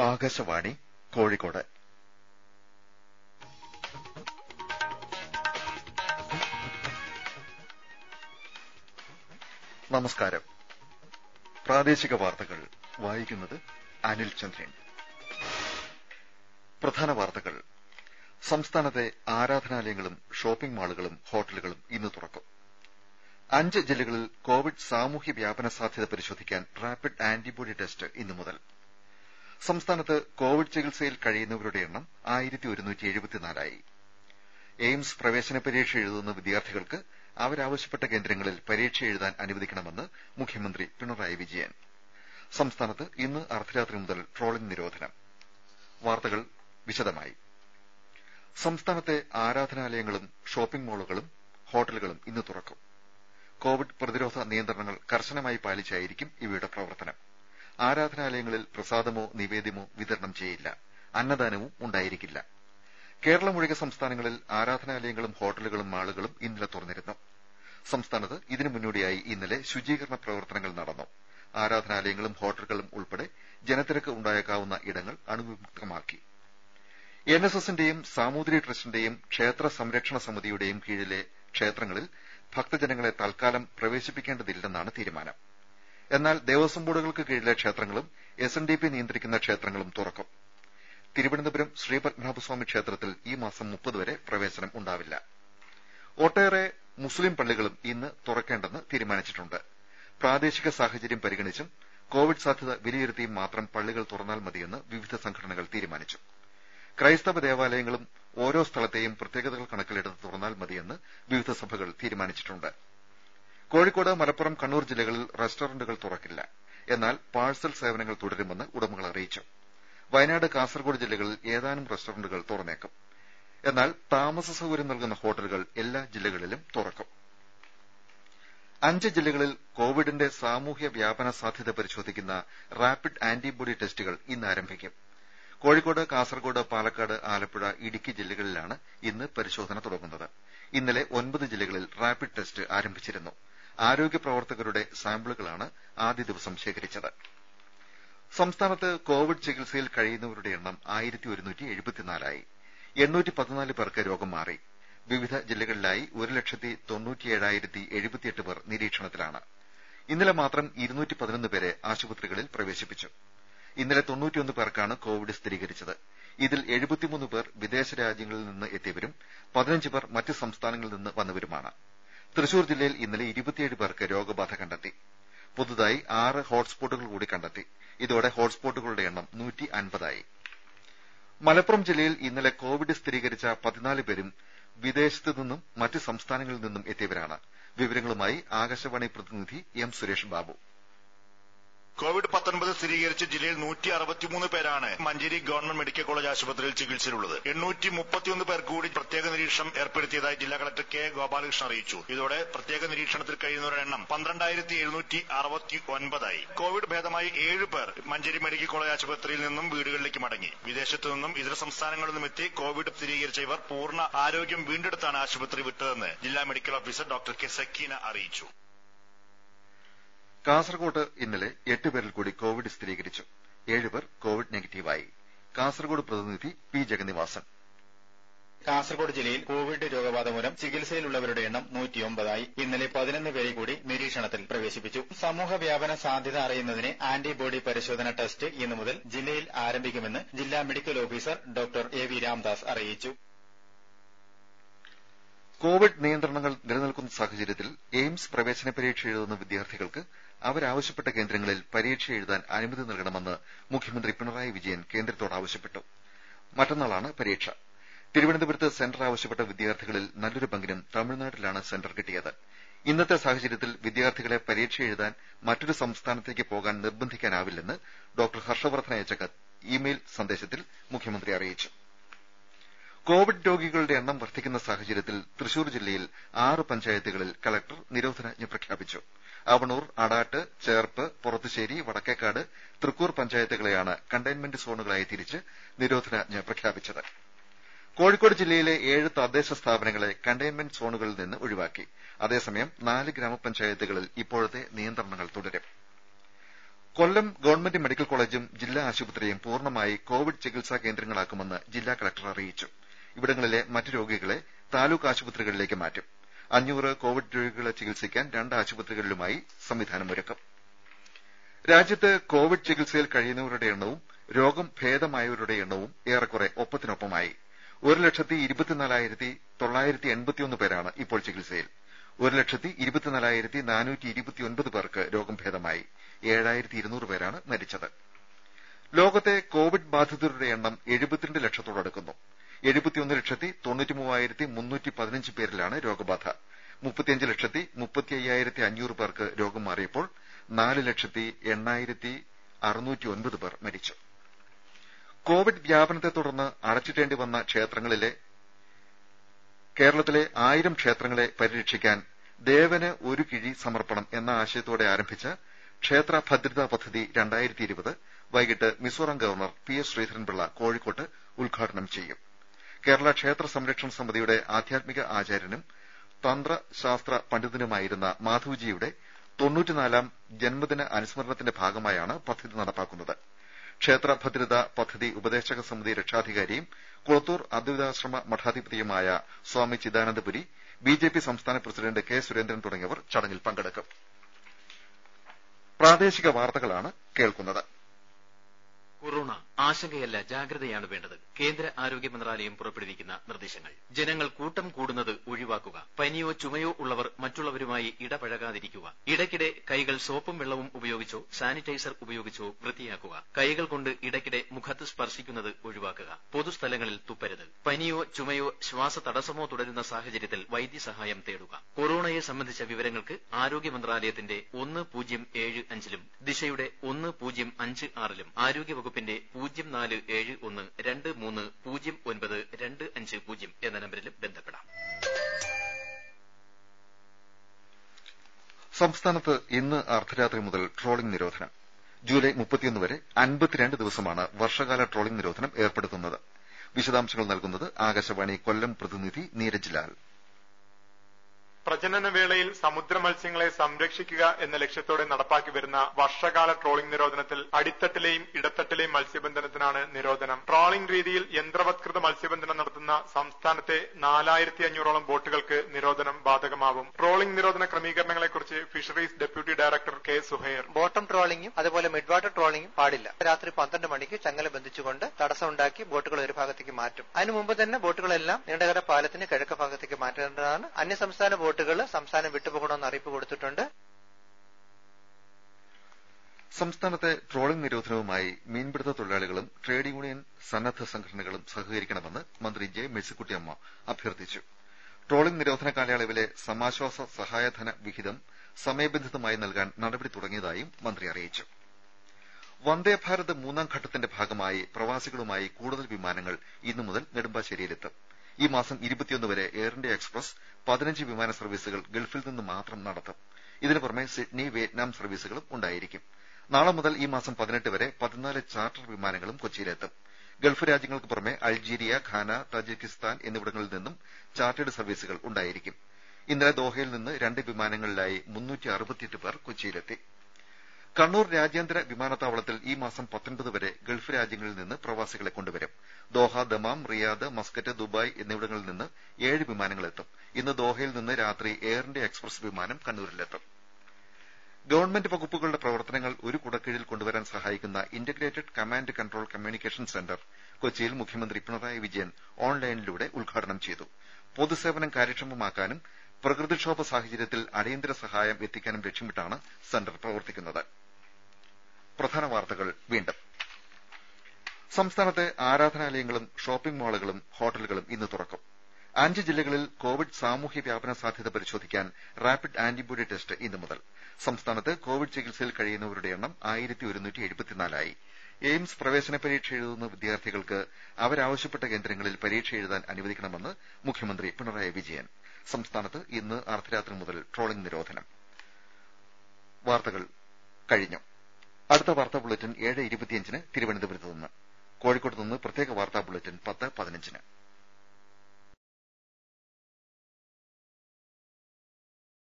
ആകാശവാണി കോഴിക്കോട്. നമസ്കാരം. പ്രാദേശിക വാർത്തകൾ. വായിക്കുന്നത് അനിൽ ചന്ദ്രൻ. പ്രധാന വാർത്തകൾ. സംസ്ഥാനത്തെ ആരാധനാലയങ്ങളും ഷോപ്പിംഗ് മാളുകളും ഹോട്ടലുകളും ഇന്ന് തുറക്കും. അഞ്ച് ജില്ലകളിൽ കോവിഡ് സാമൂഹ്യ വ്യാപന സാധ്യത പരിശോധിക്കാൻ റാപ്പിഡ് ആന്റിബോഡി ടെസ്റ്റ് ഇന്നു സംസ്ഥാനത്ത് കോവിഡ് ചികിത്സയിൽ കഴിയുന്നവരുടെ എണ്ണം എയിംസ് പ്രവേശന പരീക്ഷ എഴുതുന്ന വിദ്യാർത്ഥികൾക്ക് അവരാവശ്യപ്പെട്ട കേന്ദ്രങ്ങളിൽ പരീക്ഷ എഴുതാൻ അനുവദിക്കണമെന്ന് മുഖ്യമന്ത്രി പിണറായി വിജയൻ. സംസ്ഥാനത്ത് ഇന്ന് അർദ്ധരാത്രി മുതൽ ട്രോളിംഗ് നിരോധനം. വാർത്തകൾ വിശദമായി. സംസ്ഥാനത്തെ ആരാധനാലയങ്ങളും ഷോപ്പിംഗ് മാളുകളും ഹോട്ടലുകളും ഇന്ന് തുറക്കും. കോവിഡ് പ്രതിരോധ നിയന്ത്രണങ്ങൾ കർശനമായി പാലിച്ചായിരിക്കും ഇവയുടെ പ്രവർത്തനം. ആരാധനാലയങ്ങളിൽ പ്രസാദമോ നിവേദ്യമോ വിതരണം ചെയ്യില്ല. അന്നദാനവും ഉണ്ടായിരിക്കില്ല. കേരളം ഒഴികെ സംസ്ഥാനങ്ങളിൽ ആരാധനാലയങ്ങളും ഹോട്ടലുകളും മാളുകളും ഇന്നലെ തുറന്നിരുന്നു. സംസ്ഥാനത്ത് ഇതിന് മുന്നോടിയായി ഇന്നലെ ശുചീകരണ പ്രവർത്തനങ്ങൾ നടന്നു. ആരാധനാലയങ്ങളും ഹോട്ടലുകളും ഉൾപ്പെടെ ജനത്തിരക്ക് ഉണ്ടായേക്കാവുന്ന ഇടങ്ങൾ അണുവിമുക്തമാക്കി. എൻഎസ്എസിന്റെയും സാമൂതിരി ട്രസ്റ്റിന്റെയും ക്ഷേത്ര സംരക്ഷണ സമിതിയുടെയും കീഴിലെ ക്ഷേത്രങ്ങളിൽ ഭക്തജനങ്ങളെ തൽക്കാലം പ്രവേശിപ്പിക്കേണ്ടതില്ലെന്നാണ് തീരുമാനം. എന്നാൽ ദേവസ്വം ബോർഡുകൾക്ക് കീഴിലെ ക്ഷേത്രങ്ങളും എസ്എൻഡിപി നിയന്ത്രിക്കുന്ന ക്ഷേത്രങ്ങളും തുറക്കും. തിരുവനന്തപുരം ശ്രീപത്മനാഭസ്വാമി ക്ഷേത്രത്തിൽ ഈ മാസം വരെ പ്രവേശനം ഉണ്ടാവില്ല. ഒട്ടേറെ മുസ്ലിം പള്ളികളും ഇന്ന് തുറക്കേണ്ടെന്ന് തീരുമാനിച്ചിട്ടുണ്ട്. പ്രാദേശിക സാഹചര്യം പരിഗണിച്ചും കോവിഡ് സാധ്യത വിലയിരുത്തിയും മാത്രം പള്ളികൾ തുറന്നാൽ മതിയെന്ന് വിവിധ സംഘടനകൾ തീരുമാനിച്ചു. ക്രൈസ്തവ ദേവാലയങ്ങളും ഓരോ സ്ഥലത്തെയും പ്രത്യേകതകൾ കണക്കിലെടുത്ത് തുറന്നാൽ മതിയെന്ന് വിവിധ സഭകൾ തീരുമാനിച്ചിട്ടുണ്ട്. കോഴിക്കോട് മലപ്പുറം കണ്ണൂർ ജില്ലകളിൽ റെസ്റ്റോറന്റുകൾ തുറക്കില്ല. എന്നാൽ പാഴ്സൽ സേവനങ്ങൾ തുടരുമെന്ന് ഉടമകൾ അറിയിച്ചു. വയനാട് കാസർകോട് ജില്ലകളിൽ ഏതാനും റെസ്റ്റോറന്റുകൾ തുറന്നേക്കും. എന്നാൽ താമസ സൌകര്യം നൽകുന്ന ഹോട്ടലുകൾ എല്ലാ ജില്ലകളിലും തുറക്കും. അഞ്ച് ജില്ലകളിൽ കോവിഡിന്റെ സാമൂഹ്യ വ്യാപന സാധ്യത പരിശോധിക്കുന്ന റാപ്പിഡ് ആന്റിബോഡി ടെസ്റ്റുകൾ ഇന്ന് ആരംഭിക്കും. കോഴിക്കോട് കാസർകോട് പാലക്കാട് ആലപ്പുഴ ഇടുക്കി ജില്ലകളിലാണ് ഇന്ന് പരിശോധന തുടങ്ങുന്നത്. ഇന്നലെ ഒൻപത് ജില്ലകളിൽ റാപ്പിഡ് ടെസ്റ്റ് ആരംഭിച്ചിരുന്നു. ആരോഗ്യ പ്രവർത്തകരുടെ സാമ്പിളുകളാണ് ആദ്യ ദിവസം ശേഖരിച്ചത്. രുമ സംസ്ഥാനത്ത് കോവിഡ് ചികിത്സയിൽ കഴിയുന്നവരുടെ എണ്ണം പേർക്ക് രോഗം മാറി. വിവിധ ജില്ലകളിലായി ഒരു ലക്ഷത്തി തൊണ്ണൂറ്റിയേഴായിരത്തി എഴുപത്തിയെട്ട് പേർ നിരീക്ഷണത്തിലാണ്. ഇന്നലെ മാത്രം പേരെ ആശുപത്രികളിൽ പ്രവേശിപ്പിച്ചു. ഇന്നലെ പേർക്കാണ് കോവിഡ് സ്ഥിരീകരിച്ചത്. ഇതിൽ പേർ വിദേശ രാജ്യങ്ങളിൽ നിന്ന് എത്തിയവരും പേർ മറ്റ് സംസ്ഥാനങ്ങളിൽ നിന്ന് വന്നവരുമാണ്. തൃശൂർ ജില്ലയിൽ ഇന്നലെ പേർക്ക് രോഗബാധ കണ്ടെത്തി. പുതുതായി ആറ് ഹോട്ട്സ്പോട്ടുകൾ കൂടി കണ്ടെത്തി. ഇതോടെ ഹോട്ട്സ്പോട്ടുകളുടെ എണ്ണം മലപ്പുറം ജില്ലയിൽ ഇന്നലെ കോവിഡ് സ്ഥിരീകരിച്ച പതിനാല് പേരും വിദേശത്ത് നിന്നും മറ്റ് സംസ്ഥാനങ്ങളിൽ നിന്നും എത്തിയവരാണ്. വിവരങ്ങളുമായി ആകാശവാണി പ്രതിനിധി എം സുരേഷ് ബാബു. കോവിഡ് പത്തൊൻപത് സ്ഥിരീകരിച്ച് ജില്ലയിൽ നൂറ്റി അറുപത്തിമൂന്ന് പേരാണ് മഞ്ചേരി ഗവൺമെന്റ് മെഡിക്കൽ കോളേജ് ആശുപത്രിയിൽ ചികിത്സയിലുള്ളത്. എണ്ണൂറ്റി മുപ്പത്തിയൊന്ന് പേർ കൂടി പ്രത്യേക നിരീക്ഷണം ഏർപ്പെടുത്തിയതായി ജില്ലാ കളക്ടർ കെ ഗോപാലകൃഷ്ണൻ അറിയിച്ചു. ഇതോടെ പ്രത്യേക നിരീക്ഷണത്തിൽ കഴിയുന്നവരുടെ എണ്ണം പന്ത്രണ്ടായിരത്തി എഴുന്നൂറ്റി അറുപത്തി ഒൻപതായി കോവിഡ് ഭേദമായി ഏഴ് പേർ മഞ്ചേരി മെഡിക്കൽ കോളേജ് ആശുപത്രിയിൽ നിന്നും വീടുകളിലേക്ക് മടങ്ങി. വിദേശത്തു നിന്നും ഇതര സംസ്ഥാനങ്ങളിൽ നിന്നും എത്തി കോവിഡ് സ്ഥിരീകരിച്ച ഇവർ പൂർണ ആരോഗ്യം വീണ്ടെടുത്താണ് ആശുപത്രി വിട്ടതെന്ന് ജില്ലാ medical officer doctor K Sakeena അറിയിച്ചു. കാസർകോട്ട് ഇന്നലെ എട്ട് പേരിൽ കൂടി കോവിഡ് സ്ഥിരീകരിച്ചു. ഏഴുപേർ കോവിഡ് നെഗറ്റീവായി. കാസർകോട് പ്രതിനിധി പി ജഗന്നിവാസൻ. കാസർകോട് ജില്ലയിൽ കോവിഡ് രോഗബാധ മൂലം ചികിത്സയിലുള്ളവരുടെ എണ്ണം നൂറ്റിയൊമ്പതായി. ഇന്നലെ പതിനൊന്ന് പേരെ കൂടി നിരീക്ഷണത്തിൽ പ്രവേശിപ്പിച്ചു. സമൂഹ വ്യാപന സാധ്യത അറിയുന്നതിന് ആന്റിബോഡി പരിശോധന ടെസ്റ്റ് ഇന്നു മുതൽ ജില്ലയിൽ ആരംഭിക്കുമെന്ന് ജില്ലാ medical officer doctor A V Ramdas അറിയിച്ചു. കോവിഡ് നിയന്ത്രണങ്ങൾ നിലനിൽക്കുന്ന സാഹചര്യത്തിൽ എയിംസ് പ്രവേശന പരീക്ഷ എഴുതുന്ന വിദ്യാർത്ഥികൾക്ക് അവരാവശ്യപ്പെട്ട കേന്ദ്രങ്ങളിൽ പരീക്ഷ എഴുതാൻ അനുമതി നൽകണമെന്ന് മുഖ്യമന്ത്രി പിണറായി വിജയൻ കേന്ദ്രത്തോട് ആവശ്യപ്പെട്ടു. മറ്റന്നാളാണ് പരീക്ഷ. തിരുവനന്തപുരത്ത് സെന്റർ ആവശ്യപ്പെട്ട വിദ്യാർത്ഥികളിൽ നല്ലൊരു പങ്കിനും തമിഴ്നാട്ടിലാണ് സെന്റർ കിട്ടിയത്. ഇന്നത്തെ സാഹചര്യത്തിൽ വിദ്യാർത്ഥികളെ പരീക്ഷ എഴുതാൻ മറ്റൊരു സംസ്ഥാനത്തേക്ക് പോകാൻ നിർബന്ധിക്കാനാവില്ലെന്ന് ഡോക്ടർ ഹർഷവർദ്ധൻ അയച്ച ഇമെയിൽ സന്ദേശത്തിൽ മുഖ്യമന്ത്രി അറിയിച്ചു. കോവിഡ് രോഗികളുടെ എണ്ണം വർദ്ധിക്കുന്ന സാഹചര്യത്തിൽ തൃശൂർ ജില്ലയിൽ ആറ് പഞ്ചായത്തുകളിൽ കലക്ടർ നിരോധനാജ്ഞ പ്രഖ്യാപിച്ചു. അവണൂർ അടാട്ട് ചേർപ്പ് പൊറത്തുശ്ശേരി വടക്കേക്കാട് തൃക്കൂർ പഞ്ചായത്തുകളെയാണ് കണ്ടെയ്ൻമെന്റ് സോണുകളായി തിരിച്ച് നിരോധനാജ്ഞ പ്രഖ്യാപിച്ചത്. കോഴിക്കോട് ജില്ലയിലെ ഏഴ് തദ്ദേശ സ്ഥാപനങ്ങളെ കണ്ടെയ്ൻമെന്റ് സോണുകളിൽ നിന്ന് ഒഴിവാക്കി. അതേസമയം നാല് ഗ്രാമപഞ്ചായത്തുകളിൽ ഇപ്പോഴത്തെ നിയന്ത്രണങ്ങൾ തുടരും. കൊല്ലം ഗവൺമെന്റ് മെഡിക്കൽ കോളേജും ജില്ലാ ആശുപത്രിയും പൂർണമായി കോവിഡ് ചികിത്സാ കേന്ദ്രങ്ങളാക്കുമെന്ന് ജില്ലാ കലക്ടർ അറിയിച്ചു. ഇവിടങ്ങളിലെ മറ്റ് രോഗികളെ താലൂക്ക് ആശുപത്രികളിലേക്ക് മാറ്റും. അഞ്ഞൂറ് കോവിഡ് രോഗികളെ ചികിത്സിക്കാൻ രണ്ട് ആശുപത്രികളിലുമായി സംവിധാനമൊരുക്കും. രാജ്യത്ത് കോവിഡ് ചികിത്സയിൽ കഴിയുന്നവരുടെ എണ്ണവും രോഗം ഭേദമായവരുടെ എണ്ണവും ഏറെക്കുറെ ഒപ്പത്തിനൊപ്പമായി. ഒരു ലക്ഷത്തി ഇരുപത്തിനാലായിരത്തി തൊള്ളായിരത്തി എൺപത്തിയൊന്ന് പേരാണ് ഇപ്പോൾ ചികിത്സയിൽ. ഒരു ലക്ഷത്തി ഇരുപത്തിനാലായിരത്തി നാനൂറ്റി ഇരുപത്തിയൊൻപത് പേർക്ക് രോഗം ഭേദമായി. ഏഴായിരത്തി ഇരുന്നൂറ് പേരാണ് മരിച്ചത്. ലോകത്തെ കോവിഡ് ബാധിതരുടെ എണ്ണം എഴുപത്തിരണ്ട് ലക്ഷത്തോടടുക്കുന്നു. എഴുപത്തിയൊന്ന് ലക്ഷത്തി തൊണ്ണൂറ്റി മൂവായിരത്തി മുന്നൂറ്റി പതിനഞ്ച് പേരിലാണ് രോഗബാധ. മുപ്പത്തിയഞ്ച് ലക്ഷത്തി മുപ്പത്തി അയ്യായിരത്തി അഞ്ഞൂറ് പേർക്ക് രോഗം മാറിയപ്പോൾ നാല് ലക്ഷത്തി എണ്ണായിരത്തി അറുന്നൂറ്റി ഒൻപത് പേർ മരിച്ചു. കോവിഡ് വ്യാപനത്തെ തുടർന്ന് അടച്ചിടേണ്ടി വന്ന കേരളത്തിലെ ആയിരം ക്ഷേത്രങ്ങളെ പരിരക്ഷിക്കാൻ ദേവന് ഒരു കിഴി സമർപ്പണം എന്ന ആശയത്തോടെ ആരംഭിച്ച ക്ഷേത്ര ഭദ്രതാ പദ്ധതി രണ്ടായിരത്തി ഇരുപത് വൈകിട്ട് Mizoram governor P S Sreedharan Pillai കോഴിക്കോട്ട് ഉദ്ഘാടനം ചെയ്യും. കേരള ക്ഷേത്ര സംരക്ഷണ സമിതിയുടെ ആധ്യാത്മിക ആചാര്യനും തന്ത്ര ശാസ്ത്ര പണ്ഡിതനുമായിരുന്ന മാധവ്ജിയുടെ ജന്മദിന അനുസ്മരണത്തിന്റെ ഭാഗമായാണ് പദ്ധതി നടപ്പാക്കുന്നത്. ക്ഷേത്ര ഭദ്രതാ പദ്ധതി ഉപദേശക സമിതി രക്ഷാധികാരിയും കുളത്തൂർ അദ്വൈതാശ്രമ മഠാധിപതിയുമായ സ്വാമി ചിദാനന്ദപുരി ബിജെപി സംസ്ഥാന പ്രസിഡന്റ് കെ സുരേന്ദ്രൻ തുടങ്ങിയവർ ചടങ്ങിൽ പങ്കെടുക്കും. കൊറോണ ആശങ്കയല്ല ജാഗ്രതയാണ് വേണ്ടത്. കേന്ദ്ര ആരോഗ്യ മന്ത്രാലയം പുറപ്പെടുവിക്കുന്ന നിർദ്ദേശങ്ങൾ. ജനങ്ങൾ കൂട്ടം കൂടുന്നത് ഒഴിവാക്കുക. പനിയോ ചുമയോ ഉള്ളവർ മറ്റുള്ളവരുമായി ഇടപഴകാതിരിക്കുക. ഇടയ്ക്കിടെ കൈകൾ സോപ്പും വെള്ളവും ഉപയോഗിച്ചോ സാനിറ്റൈസർ ഉപയോഗിച്ചോ വൃത്തിയാക്കുക. കൈകൾ കൊണ്ട് ഇടയ്ക്കിടെ മുഖത്ത് സ്പർശിക്കുന്നത് ഒഴിവാക്കുക. പൊതുസ്ഥലങ്ങളിൽ തുപ്പരുത്. പനിയോ ചുമയോ ശ്വാസ തടസ്സമോ തുടരുന്ന സാഹചര്യത്തിൽ വൈദ്യസഹായം തേടുക. കൊറോണയെ സംബന്ധിച്ച വിവരങ്ങൾക്ക് ആരോഗ്യ മന്ത്രാലയത്തിന്റെ ഒന്ന് പൂജ്യം ഏഴ് അഞ്ചിലും ദിശയുടെ ഒന്ന് പൂജ്യം അഞ്ച് ആറിലും ആരോഗ്യവകുപ്പിന്റെ പൂജ്യം നാല് ഏഴ് ഒന്ന് രണ്ട് മൂന്ന് പൂജ്യം ഒൻപത് രണ്ട് അഞ്ച് പൂജ്യം എന്ന നമ്പരിലും ബന്ധപ്പെടാം. സംസ്ഥാനത്ത് ഇന്ന് അർദ്ധരാത്രി മുതൽ ട്രോളിംഗ് നിരോധനം. ജൂലൈ വരെ അൻപത്തിരണ്ട് ദിവസമാണ് വർഷകാല ട്രോളിംഗ് നിരോധനം ഏർപ്പെടുത്തുന്നത്. വിശദാംശങ്ങൾ നൽകുന്നത് ആകാശവാണി കൊല്ലം പ്രതിനിധി നീരജ് ലാൽ. പ്രജനന വേളയിൽ സമുദ്ര മത്സ്യങ്ങളെ സംരക്ഷിക്കുക എന്ന ലക്ഷ്യത്തോടെ നടപ്പാക്കി വരുന്ന വർഷകാല ട്രോളിംഗ് നിരോധനത്തിൽ അടിത്തട്ടിലെയും ഇടത്തട്ടിലെയും മത്സ്യബന്ധനത്തിനാണ് നിരോധനം. ട്രോളിംഗ് രീതിയിൽ യന്ത്രവത്കൃത മത്സ്യബന്ധനം നടത്തുന്ന സംസ്ഥാനത്തെ നാലായിരത്തി അഞ്ഞൂറോളം ബോട്ടുകൾക്ക് നിരോധനം ബാധകമാവും. ട്രോളിംഗ് നിരോധന ക്രമീകരണങ്ങളെക്കുറിച്ച് fisheries deputy director K Suhair. Bottom ട്രോളിംഗും അതുപോലെ മിഡ് വാട്ടർ ട്രോളിംഗും പാടില്ല. രാത്രി പന്ത്രണ്ട് മണിക്ക് ചങ്ങല ബന്ധിച്ചുകൊണ്ട് തടസ്സമുണ്ടാക്കി ബോട്ടുകൾ ഒരു ഭാഗത്തേക്ക് മാറ്റും. അതിനു മുമ്പ് തന്നെ ബോട്ടുകളെല്ലാം നീണ്ടകര പാലത്തിന് കിഴക്ക് ഭാഗത്തേക്ക് മാറ്റേണ്ടതാണ്. അന്യസംസ്ഥാന ബോട്ടുകൾ സംസ്ഥാനം വിട്ടുപോകണമെന്ന് അറിയിപ്പ് കൊടുത്തിട്ടുണ്ട്. സംസ്ഥാനത്തെ ട്രോളിംഗ് നിരോധനവുമായി മീൻപിടുത്ത തൊഴിലാളികളും ട്രേഡ് യൂണിയൻ സന്നദ്ധ സംഘടനകളും സഹകരിക്കണമെന്ന് മന്ത്രി ജെ മേഴ്സിക്കുട്ടിയമ്മ അഭ്യർത്ഥിച്ചു. ട്രോളിംഗ് നിരോധന കാലയളവിലെ സമാശ്വാസ സഹായധന വിഹിതം സമയബന്ധിതമായി നൽകാൻ നടപടി തുടങ്ങിയതായും മന്ത്രി അറിയിച്ചു. വന്ദേഭാരത് മൂന്നാം ഘട്ടത്തിന്റെ ഭാഗമായി പ്രവാസികളുമായി കൂടുതൽ വിമാനങ്ങൾ ഇന്നുമുതൽ നെടുമ്പാശ്ശേരിയിലെത്തും. ഈ മാസം വരെ എയർ ഇന്ത്യ എക്സ്പ്രസ് പതിനഞ്ച് വിമാന സർവീസുകൾ ഗൾഫിൽ നിന്ന് മാത്രം നടത്തും. ഇതിന് പുറമെ സിഡ്നി വിയറ്റ്നാം സർവീസുകളും ഉണ്ടായിരിക്കും. നാളെ മുതൽ ഈ മാസം വരെ ചാർട്ടർ വിമാനങ്ങളും കൊച്ചിയിലെത്തും. ഗൾഫ് രാജ്യങ്ങൾക്ക് പുറമെ അൾജീരിയ ഘാന തജിക്കിസ്ഥാൻ എന്നിവിടങ്ങളിൽ നിന്നും ചാർട്ടേഡ് സർവീസുകൾ ഉണ്ടായിരിക്കും. ഇന്നലെ ദോഹയിൽ നിന്ന് രണ്ട് വിമാനങ്ങളിലായി പേർ കൊച്ചിയിലെത്തി കണ്ണൂർ രാജ്യാന്തര വിമാനത്താവളത്തിൽ ഈ മാസം വരെ ഗൾഫ് രാജ്യങ്ങളിൽ നിന്ന് പ്രവാസികളെ കൊണ്ടുവരും. Doha Dammam Riyadh Muscat Dubai എന്നിവിടങ്ങളിൽ നിന്ന് ഏഴ് വിമാനങ്ങളെത്തും. ഇന്ന് ദോഹയിൽ നിന്ന് രാത്രി എയർ ഇന്ത്യ എക്സ്പ്രസ് വിമാനം കണ്ണൂരിലെത്തും. ഗവൺമെന്റ് വകുപ്പുകളുടെ പ്രവർത്തനങ്ങൾ ഒരു കുടക്കീഴിൽ കൊണ്ടുവരാൻ സഹായിക്കുന്ന integrated command control communication centre കൊച്ചിയിൽ മുഖ്യമന്ത്രി പിണറായി വിജയൻ ഓൺലൈനിലൂടെ ഉദ്ഘാടനം ചെയ്തു. പൊതുസേവനം കാര്യക്ഷമമാക്കാനും പ്രകൃതിക്ഷോഭ സാഹചര്യത്തിൽ അടിയന്തര സഹായം എത്തിക്കാനും ലക്ഷ്യമിട്ടാണ് സെന്റർ പ്രവർത്തിക്കുന്നത്. പ്രധാന വാർത്തകൾ വീണ്ടും. സംസ്ഥാനത്തെ ആരാധനാലയങ്ങളും ഷോപ്പിംഗ് മാളുകളും ഹോട്ടലുകളും ഇന്ന് തുറക്കും. അഞ്ച് ജില്ലകളിൽ കോവിഡ് സാമൂഹ്യ വ്യാപന സാധ്യത പരിശോധിക്കാൻ റാപ്പിഡ് ആന്റിബോഡി ടെസ്റ്റ് ഇന്നു മുതൽ. സംസ്ഥാനത്ത് കോവിഡ് ചികിത്സയിൽ കഴിയുന്നവരുടെ എണ്ണം എയിംസ് പ്രവേശന പരീക്ഷ എഴുതുന്ന വിദ്യാർത്ഥികൾക്ക് അവരാവശ്യപ്പെട്ട കേന്ദ്രങ്ങളിൽ പരീക്ഷ എഴുതാൻ അനുവദിക്കണമെന്ന് മുഖ്യമന്ത്രി പിണറായി വിജയൻ. സംസ്ഥാനത്ത് ഇന്ന് അർദ്ധരാത്രി മുതൽ ട്രോളിംഗ് നിരോധനം. അടുത്ത വാർത്താ ബുള്ളറ്റിൻ ഏഴ് ഇരുപത്തിയഞ്ചിന് തിരുവനന്തപുരത്ത് നിന്ന്. കോഴിക്കോട്ട് നിന്ന് പ്രത്യേക വാർത്താ ബുള്ളറ്റിൻ പത്ത് പതിനഞ്ചിന്.